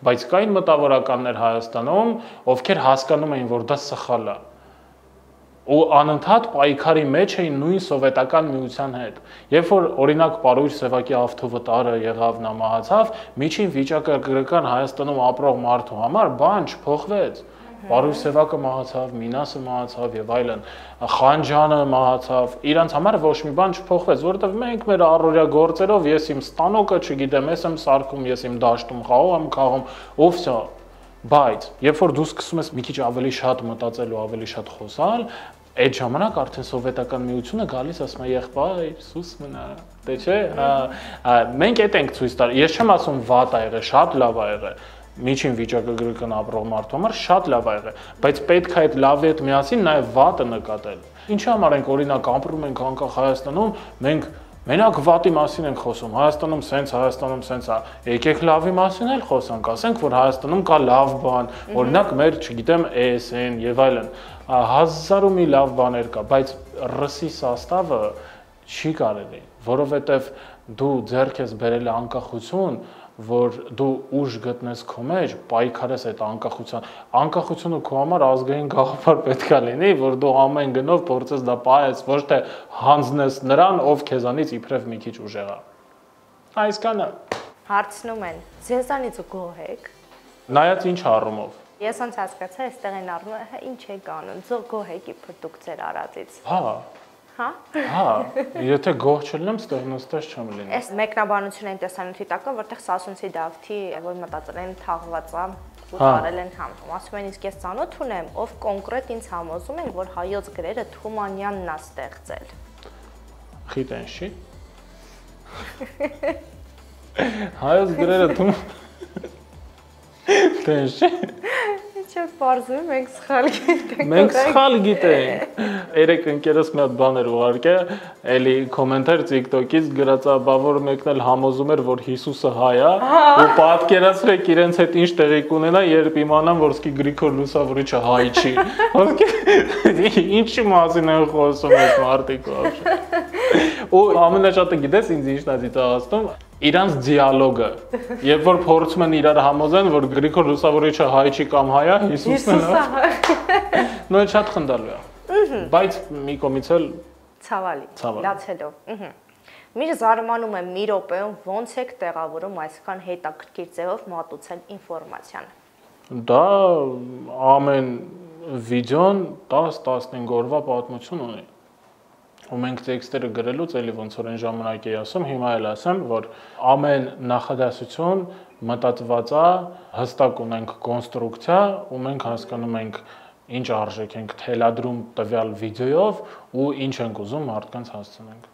բայց կային մտավորականներ Հայաստանում, ովքեր հասկանում էին, որ դա սխալ է ու անընդհատ պայքարի մեջ էին նույն սովետական միության հետ։ Երբ որ օրինակ Պարույր Սևակի ավտովտարը եղավ նա մահացավ, միջին վիճակագրական Հայաստանում ապրող մարդու համար բան չփոխվեց։ Պարույր Սևակը մահացավ, Մինասը մահացավ եւ այլն, Խանջանը մահացավ։ Իրանց համար ոչ մի բան չփոխվեց, որովհետեւ մենք մեր առօրյա գործերով ես իմ ստանոկը, չգիտեմ, ես եմ սարքում, ես իմ դաշտում խաղում եմ, խաղում, ու վсё Բայց երբ որ դու սկսում ես մի քիչ ավելի շատ մտածել ու ավելի շատ խոսալ, այդ ժամանակ արդեն սովետական միությունը գալիս ասում է եղբայր, սուս մնա։ Դե չէ, հա մենք այդ ենք ցույց տալ։ Ես չեմ ասում վատ ա եղել, շատ լավ ա եղել միջին վիճակագրական ապրող մարդու համար շատ լավ ա եղել, բայց պետք է այդ լավի հետ միասին նաև վատը նկատել։ Ինչի համար ենք օրինակ ապրում ենք անկախ Հայաստանում, մենք Մենակ վատի մասին ենք խոսում։ Հայաստանում սենց, Հայաստանում սենց է։ Եկեք լավի մասին էլ խոսանք, ասենք, որ Հայաստանում կա լավ բան, օրինակ մեր, չգիտեմ, ESN եւ այլն հազար ու մի լավ բաներ կա, բայց ռսի սաստավը չի կարելի, որովհետև դու ձեռք ես բերել անկախություն, որ դու ուժ գտնես քո մեջ, պայքարես այդ անկախության։ Անկախությունը քո համար ազգային գաղափար պետքա լինի, որ դու ամեն գնով փորձես դա պահես, ոչ թե հանձնես նրան, ով քեզանից իբրև մի քիչ ուժեղ է։ Այսքանը։ Հարցնում են. Ձեզանից գոհ եք։ Նայած ինչ առումով Ես ոնց հասկացա, այստեղ են առնում, հա ինչ է կանոն, գոհ եք իբր ձեր արածից։ Հա։ Հա։ Հա, եթե գոհ չլինեմ, ստեղ նստած չեմ լինի։ Այս մեկնաբանությունը այն տեսանյութի տակ է, որտեղ Սասունցի Դավթի, որ մտածել են թաղված է ու տարել են համ։ Ասում են իսկ ես ծանոթ ունեմ, ով կոնկրետ ինձ համոզում են, որ հայոց գրերը Թումանյանն է ստեղծել։ Խիտեն շի։ Հայոց գրերը թում Տենշ։ Չէ, բարձր, մենք սխալ գիտենք։ Մենք սխալ գիտենք։ Երեք ընկերս մի հատ բաներ ուղարկե, էլի կոմենտար TikTok-ից գրածա բավոր մեկն էլ համոզում էր, որ Հիսուսը հայ է, ու պատկերացրեք իրենց հետ ինչ տեղի կունենա, երբ իմանան, որ սկի Գրիգոր Լուսավորիչը հայ չի։ Ոսկե ինչի մասին են խոսում այս մարդիկ բավարար։ Ու ամենաշատը գիտես ինձ ինչն է դիտահաստում իրանց դիալոգը։ Երբ որ փորձում են իրար համոզեն, որ Գրիգոր Լուսավորիչը հայ չի կամ հայ է, Հիսուսն է։ Նույն շատ խնդալու է։ Բայց մի կողմից էլ ցավալի, լացելով։ Միշտ զարմանում եմ մի րոպեում ոնց եք տեղավորում այսքան հետաքրքիր ձևով մատուցել ինֆորմացիան։ դա ամեն վիդեոն 10-15 օրվա պատմություն ունի։ ու մենք տեքստերը գրելուց էլի ոնց որ այն ժամանակ էի ասում, հիմա էլ ասեմ, որ ամեն նախադասություն մտածված է, հստակ ունենք կոնստրուկցիա ու մենք հասկանում ենք ինչ արժեք ենք թելադրում տվյալ վիդեոյով ու ինչ ենք ուզում մարդկանց հասցնենք։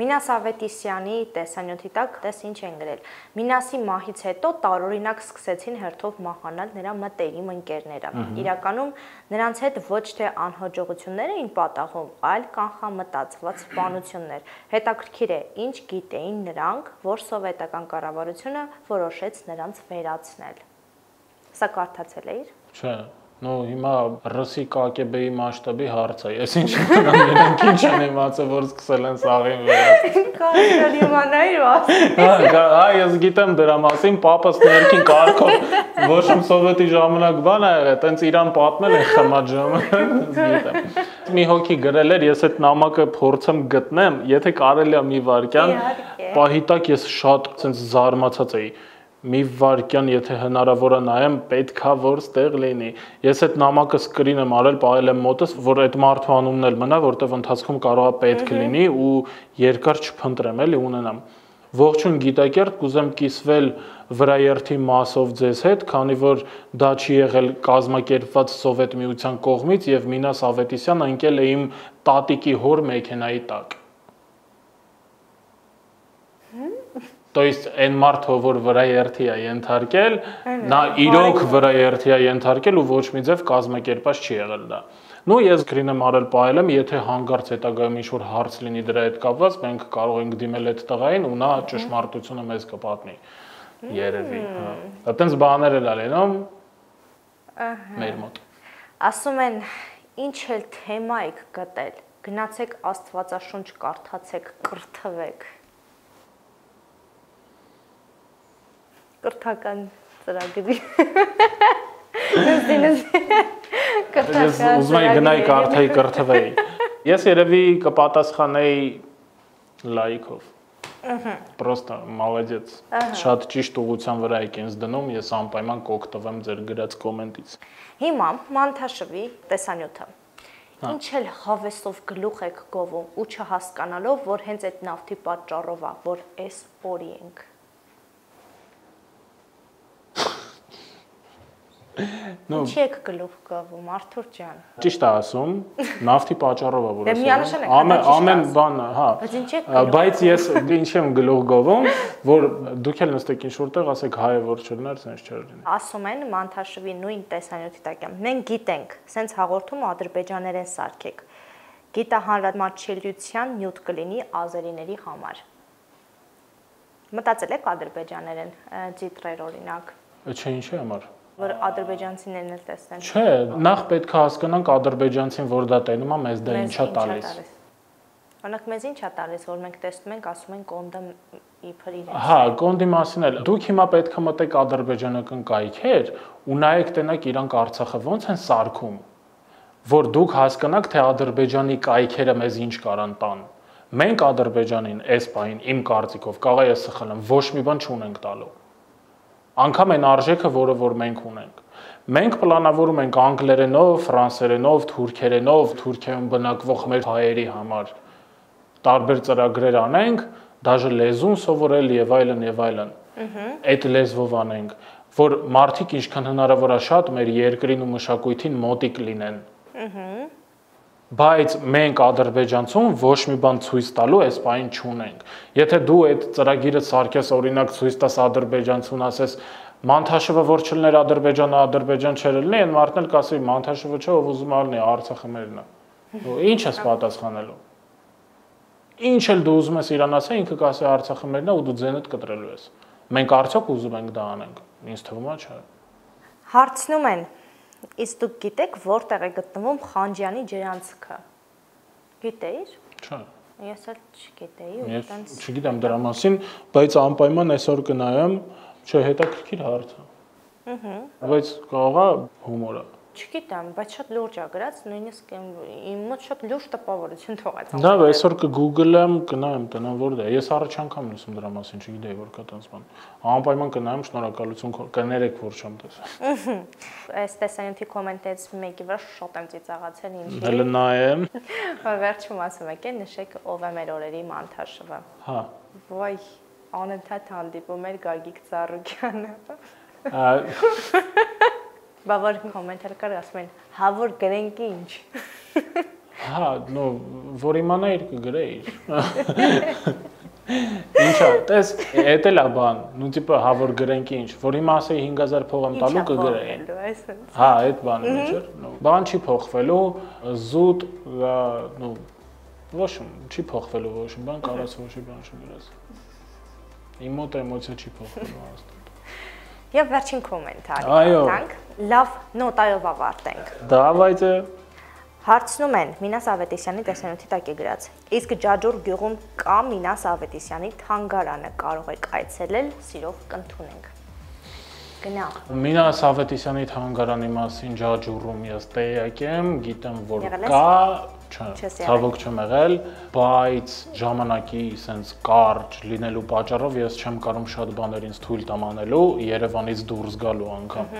Մինաս Ավետիսյանի տեսանյութի տակ տես ինչ են գրել։ Մինասի մահից հետո տարօրինակ սկսեցին հերթով մահանալ նրա մտերիմ ընկերները։ Իրականում նրանց հետ ոչ թե անհաջողություններ էին պատահում, այլ կանխամտածված սպանություններ։ Հետաքրքիր է, ինչ գիտեին նրանք, որ սովետական կառավարությունը որոշեց նրանց վերացնել։ Սա կարդացել էիր։ Չէ, նո հիմա ռսի ԿԿԲ-ի մասշտաբի հարց է։ Ես ինչ իմանամ, իրենք ինչ են իմացել, որ սկսել են սաղին վերածել։ Կարելի իմանալ ասել։ Հա, գա- հա, ես գիտեմ դրա մասին, papas ներքին կարգով ոչ իմ սովետի ժամանակ բան ա եղել, տենց իրան պատմել են խմած ժամանակ, գիտեմ։ Մի հոգի գրել էր, ես այդ նամակը փորձեմ գտնեմ, եթե կարելի է մի վարքյան, պահիտակ ես շատ ցենց զարմացած էի մի վարքյան եթե հնարավոր է նայեմ պետքա որ ստեղ լինի ես այդ նամակը սկրին եմ արել ողել եմ մոտս որ այդ մարդու անունն էլ մնա որտեվ ընթացքում կարող է պետք լինի ու երկար չփնտրեմ էլի ունենամ ողջուն գիտակերտ կուզեմ կիսվել վրաերթի մասով ձեզ հետ քանի որ դա չի եղել կազմակերպված սովետ միության կողմից եւ Մինաս Ավետիսյանը ընկել է իմ տատիկի հոր մեքենայի տակ То есть այն մարդը, որ վրա երթի է ենթարկել, նա իրոք վրա երթի է ենթարկել ու ոչ մի ձև կազմակերպած չի եղել դա։ Ну ես գրին եմ արել պահել եմ, եթե հանգարց հետագայում ինչ որ հարց լինի դրա հետ կապված, մենք կարող ենք դիմել այդ տղային ու նա ճշմարտությունը մեզ կպատնի։ Երևի, հա։ Դա տենց բաներ էլ ալենում մեր մոտ։ Ասում են, ինչ էլ թեմա եք գտել, գնացեք Աստվածաշունչ կարդացեք, կրթվեք։ Կրթական ծրագրի։ Դինես Ես ուզում եի գնայի կարթայի կրթվեի։ Ես երևի կպատասխանեի լայքով։ Ահա։ Պրոստը մալադեց։ Շատ ճիշտ ուղղության վրա եք ինձ դնում, ես անպայման կօգտվեմ ձեր գրած կոմենտից։ Հիմա մանթաշվի տեսանյութը։ Ինչ էլ հավեսով գլուխ եք գովում ու չհասկանալով, որ հենց այդ նավթի պատճառով է, որ էս օրի ենք։ Ну, Ինչի եք գլուխ գովում, Արթուր ջան։ ճիշտ է ասում, նավթի պատճառով է որ Դե ասում։ միանշանակ, Ամեն հա, ճիշտ ամեն ասում։ բան, հա։ Բայց ինչի եք Բայց ես ինչ եմ գլուխ գովում, որ դուք էլ նստեք ինչ որտեղ ասեք հայը որ չլներ, sense չէր լինի։ Ասում են մանթաշվի նույն տեսանյութի տակ եմ։ Մենք գիտենք, սենց հաղորդում ադրբեջաներեն սարքեք։ Գիտահանրամատչելիության նյութ կլինի ազերիների համար։ Մտածել եք ադրբեջաներեն ծիտրեր օրինակ, Չէ, ինչի համար։ որ ադրբեջանցիներն էլ տեսնեն։ Չէ, նախ պետք է հասկանանք ադրբեջանցին, որ դա տենում է, մեզ դա ինչա ինչա տալիս։ Օրինակ մեզ ինչ է տալիս, որ մենք տեսնում ենք, ասում են կոնդոմ իբր իրենց։ Հա, կոնդի մասին էլ։ Դուք հիմա պետք է մտեք ադրբեջանական կայքեր ու նայեք տենակ իրանք Արցախը ոնց են սարքում, որ դուք հասկանաք, թե Ադրբեջանի կայքերը մեզ ինչ կարան տան։ Մենք Ադրբեջանին այս պահին իմ կարծիքով, կարող է ես սխալ եմ, ոչ մի բան չունենք տալու։ Անկամ այն արժեքը, որը որ մենք ունենք։ Մենք պլանավորում ենք անգլերենով, ֆրանսերենով, թուրքերենով, Թուրքիայում բնակվող մեր հայերի համար տարբեր ծրագրեր անենք, դաժե լեզուն սովորել եւ այլն եւ այլն։ Այդ լեզվով անենք։ որ մարդիկ ինչքան հնարավոր է շատ մեր երկրին ու մշակույթին մոտիկ լինեն։ Ահա բայց մենք ադրբեջանցում ոչ մի բան ցույց տալու այս բանին չունենք։ Եթե դու այդ ծրագիրը սարքես օրինակ ցույց տաս ադրբեջանցուն ասես Մանթաշովը որ չլներ Ադրբեջանը, Ադրբեջան չէր լինի, այն մարդն էլ կասի Մանթաշովը չէ, ով ուզում ալնի Արցախը մերն է։ Ու ինչ ես պատասխանելու։ Ինչ էլ դու ուզում ես իրան ասել, ինքը կասի Արցախը մերն է ու դու ձենդ կտրելու ես։ Մենք արդյոք ուզում ենք դա անենք։ Ինձ թվում է չէ։ Հարցնում են, իսկ դուք գիտեք որտեղ է գտնվում Խանջյանի ջրանցքը։ Գիտեիր։ Չէ։ Ես էլ չգիտեի, ու այտենց Չգիտեմ դրա մասին, բայց անպայման այսօր կնայեմ, չէ, հետաքրքիր հարց է։ Ահա։ Բայց կարող է հումորը։ Չգիտեմ, բայց շատ լուրջ է գրած, նույնիսկ իմ մոտ շատ լուրջ տպավորություն թողեց։ Դա այսօր կգուգլեմ, կնայեմ տնամ որտե։ Ես առաջ անգամ լսում դրա մասին, չգիտեի որ կա տենց բան։ Անպայման կնայեմ, շնորհակալություն կներեք, որ չեմ տեսել։ Այս տեսանյութի կոմենտից մեկի վրա շատ եմ ծիծաղացել ինչի։ Դե նայեմ։ վերջում ասում եք, նշեք ով է մեր օրերի մանթաշվը։ Հա։ Վայ, անընդհատ հանդիպում էր Գագիկ Ծառուկյանը։ Բա որ կոմենտար կար ասում են, հա որ գրենք ինչ։ Հա, նո, որ իմանայիր կգրեիր։ Ինչա, տես, էդ էլ է բան, նու տիպը հա որ գրենք ինչ, որ հիմա ասեի 5000 փող եմ տալու կգրեի։ Հա, այդ բանը էր, նո, բան չի փոխվելու, զուտ, նո, ոչ, չի փոխվելու ոչ, բան կարաս ոչ բան չգրես։ Իմ մոտ էմոցիա չի փոխվելու հաստատ։ Եվ վերջին կոմենտարը տանք։ Լավ նոտայով ավարտենք։ Դավայցե։ Հարցնում են Մինաս Ավետիսյանի տեսանյութի տակ է գրած։ Իսկ Ջաջուր գյուղում կա Մինաս Ավետիսյանի թանգարանը, կարող եք այցելել, սիրով կընդունենք։ Գնա։ Մինաս Ավետիսյանի թանգարանի մասին Ջաջուրում ես տեղյակ եմ, գիտեմ որ կա, ցավոք չեմ եղել, բայց ժամանակի sense կարճ լինելու պատճառով ես չեմ կարող շատ բաներ ինձ թույլ տամ անելու Երևանից դուրս գալու անգամ։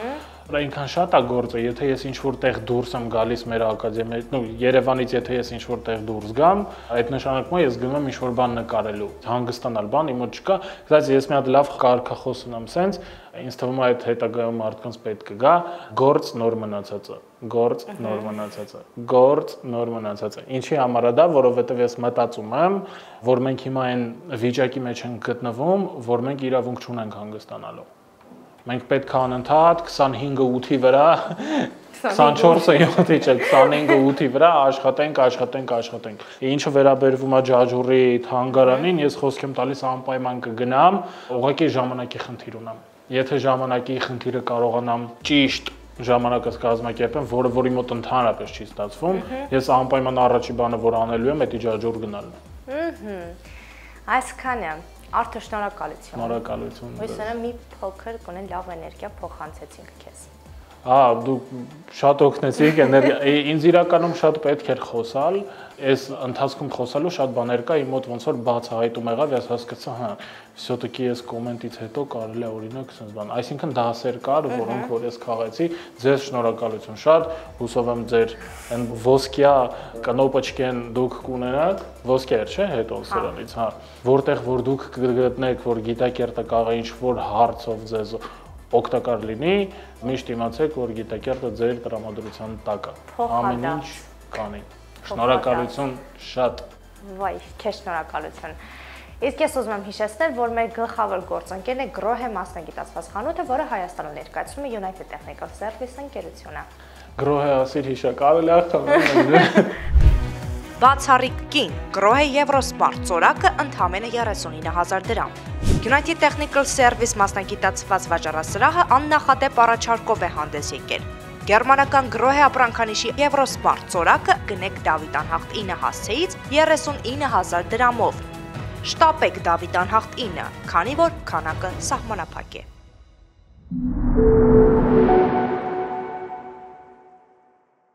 Դա ինքան շատ է գործը, եթե ես ինչ որ տեղ դուրս եմ գալիս մեր ակադեմիայի, նո Երևանից եթե ես ինչ որ տեղ դուրս գամ, այդ նշանակում է ես գնում եմ ինչ որ բան նկարելու, հանգստանալ, բան իմ մոտ չկա, բայց ես մի հատ լավ կարգախոս ունեմ, սենց ինձ թվում է այդ հետագայում մարդկանց պետք է գա գործ նոր մնացածը գործ նոր մնացածը գործ նոր մնացածը ինչի համար է դա որովհետև ես մտածում եմ որ մենք հիմա այն վիճակի մեջ ենք գտնվում որ մենք իրավունք չունենք հանգստանալու մենք պետք է անընդհատ 25-ը 8-ի վրա 24-ը 7-ի չէ 25-ը 8-ի վրա աշխատենք, աշխատենք, աշխատենք։ Ինչը վերաբերվում է ջաջուրի թանգարանին, ես խոսք եմ տալիս անպայման կգնամ, ուղղակի ժամանակի խնդիր ունեմ եթե ժամանակի խնդիրը կարողանամ ճիշտ ժամանակս կազմակերպեմ, որը որի մոտ ընդհանրապես չի ստացվում, ես անպայման առաջի բանը, որ անելու եմ, դա իջաջոր գնալն է։ Ահա։ Այսքանը Արթը շնորհակալություն։ Շնորհակալություն։ Հույս ունեմ մի փոքր կունեն լավ էներգիա փոխանցեցինք քեզ Հա, դու շատ օգնեցիք էներգիա։ Ինձ իրականում շատ պետք էր խոսալ, այս ընթացքում խոսալու շատ բաներ կա, իմ մոտ ոնց որ բացահայտում եղավ, ես հասկացա, հա, всё-таки ես կոմենտից հետո կարելի է օրինակ sense բան։ Այսինքն դասեր կար, որոնք որ ես քաղեցի, ձեզ շնորհակալություն շատ, հուսով եմ ձեր այն ոսկյա կնոպոչկեն դուք կունենաք, ոսկյա էր, չէ, հետո սրանից, հա, որտեղ որ դուք կգտնեք, որ գիտակերտը կարող է ինչ որ հարցով ձեզ օգտակար լինի, միշտ իմացեք, որ գիտակերտը ձեր տրամադրության տակ է։ Ամեն ինչ կանի։ Շնորհակալություն շատ։ Վայ, քեզ շնորհակալություն։ Իսկ ես ուզում եմ հիշեցնել, որ մեր գլխավոր գործընկերն է Grohe մասնագիտացված խանութը, որը Հայաստանում ներկայացնում է United Technical Service ընկերությունը։ Grohe ասիր հիշակարել ախտան։ Բացառիկ կին Grohe Eurosmart ծորակը ընդամենը 39000 դրամ։ United Technical Service մասնագիտացված վաճառասրահը աննախադեպ առաջարկով է հանդես եկել։ Գերմանական Grohe ապրանքանիշի Eurosmart ծորակը գնեք Դավիթ անհախտ 9 հասցեից 39000 դրամով։ Շտապեք Դավիթ անհախտ 9, քանի որ քանակը սահմանափակ է։ Thank you